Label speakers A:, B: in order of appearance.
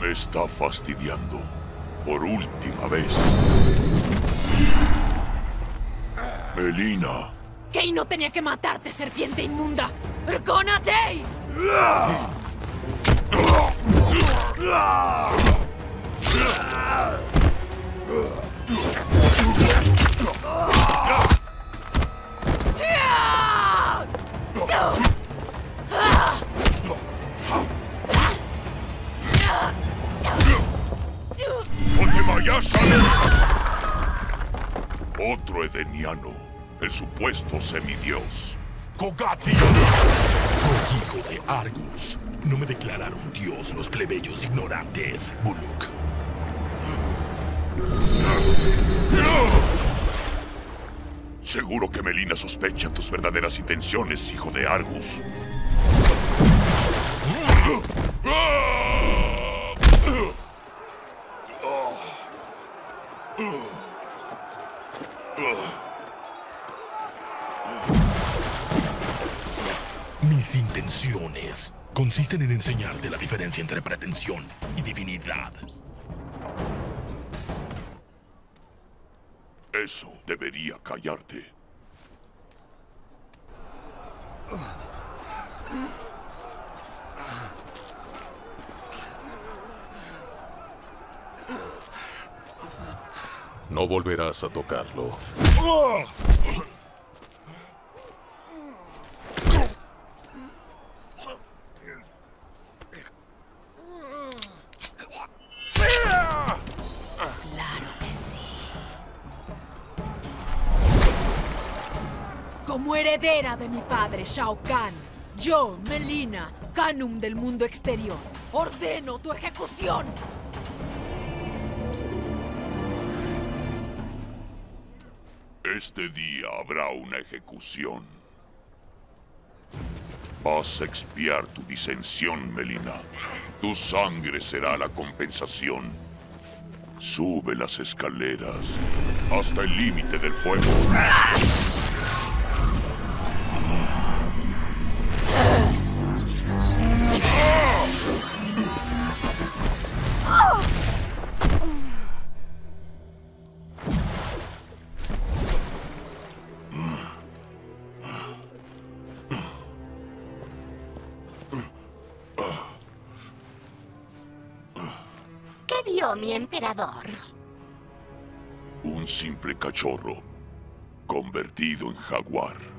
A: Me está fastidiando. Por última vez. Melina.
B: Kay no tenía que matarte, serpiente inmunda. ¡Recónate!
A: Otro edeniano. El supuesto semidios.
C: ¡Kogati! Soy hijo de Argus. No me declararon dios los plebeyos ignorantes, Buluk.
A: Seguro que Melina sospecha tus verdaderas intenciones, hijo de Argus.
C: Mis intenciones consisten en enseñarte la diferencia entre pretensión y divinidad.
A: Eso debería callarte.
D: No volverás a tocarlo.
B: Como heredera de mi padre Shao Kahn, yo, Melina, Canum del mundo exterior, ordeno tu ejecución.
A: Este día habrá una ejecución. Vas a expiar tu disensión, Melina. Tu sangre será la compensación. Sube las escaleras hasta el límite del fuego.
E: ¿Qué vio mi emperador?
A: Un simple cachorro convertido en jaguar.